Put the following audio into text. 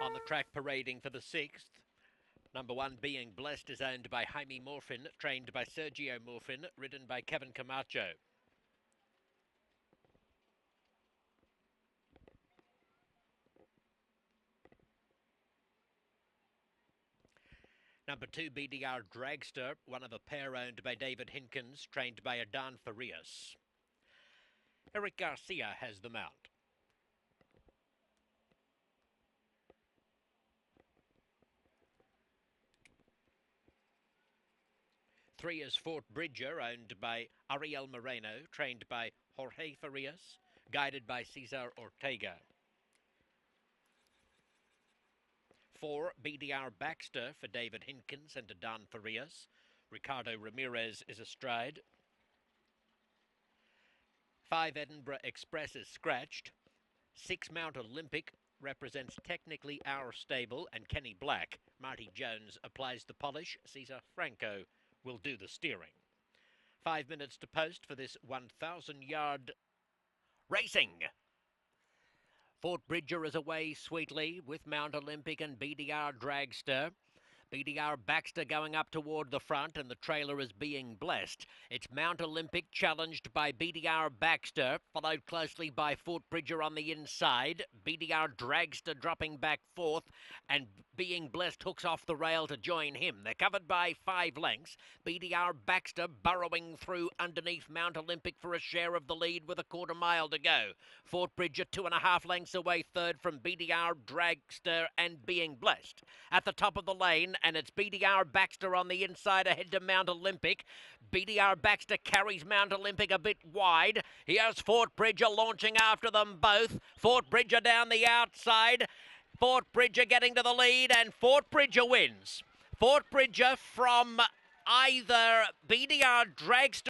On the track parading for the sixth. Number one, Being Blessed, is owned by Jaime Morfin, trained by Sergio Morfin, ridden by Kevin Camacho. Number two, BDR Dragster, one of a pair owned by David Hinkins, trained by Adan Farias. Eric Garcia has the mount. Three is Fort Bridger, owned by Ariel Moreno, trained by Jorge Farias, guided by Cesar Ortega. Four, BDR Baxter for David Hinkins and Adan Farias. Ricardo Ramirez is astride. Five, Edinburgh Express is scratched. Six, Mount Olympic represents technically our stable, and Kenny Black. Marty Jones applies the polish. Cesar Franco will do the steering. Five minutes to post for this 1,000 yard racing. Fort Bridger is away sweetly with Mount Olympic and BDR Dragster. BDR Baxter going up toward the front, and the trailer is being blessed. It's Mount Olympic challenged by BDR Baxter, followed closely by Fort Bridger on the inside. BDR Dragster dropping back fourth, and being blessed hooks off the rail to join him. They're covered by five lengths. BDR Baxter burrowing through underneath Mount Olympic for a share of the lead with a quarter mile to go. Fort Bridger two and a half lengths away third from BDR Dragster and being blessed. At the top of the lane, and it's BDR Baxter on the inside ahead to Mount Olympic. BDR Baxter carries Mount Olympic a bit wide. Here's Fort Bridger launching after them both. Fort Bridger down the outside. Fort Bridger getting to the lead, and Fort Bridger wins. Fort Bridger from either BDR Dragster.